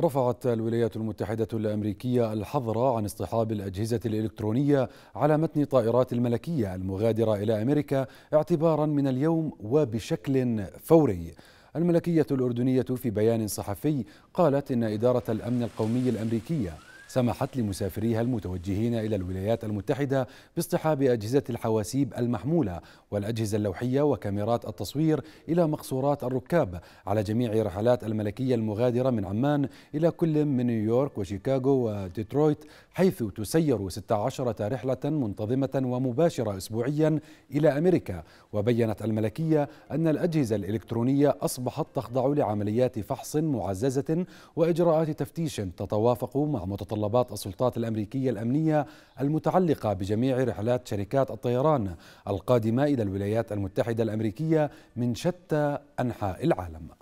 رفعت الولايات المتحدة الأمريكية الحظر عن اصطحاب الأجهزة الإلكترونية على متن طائرات الملكية المغادرة إلى أمريكا اعتبارا من اليوم وبشكل فوري. الملكية الأردنية في بيان صحفي قالت إن إدارة الأمن القومي الأمريكية سمحت لمسافريها المتوجهين إلى الولايات المتحدة باصطحاب أجهزة الحواسيب المحمولة والأجهزة اللوحية وكاميرات التصوير إلى مقصورات الركاب على جميع رحلات الملكية المغادرة من عمان إلى كل من نيويورك وشيكاغو وديترويت حيث تسير 16 رحلة منتظمة ومباشرة أسبوعيا إلى أمريكا. وبينت الملكية أن الأجهزة الإلكترونية أصبحت تخضع لعمليات فحص معززة وإجراءات تفتيش تتوافق مع متطلبات متطلبات السلطات الأمريكية الأمنية المتعلقة بجميع رحلات شركات الطيران القادمة إلى الولايات المتحدة الأمريكية من شتى أنحاء العالم.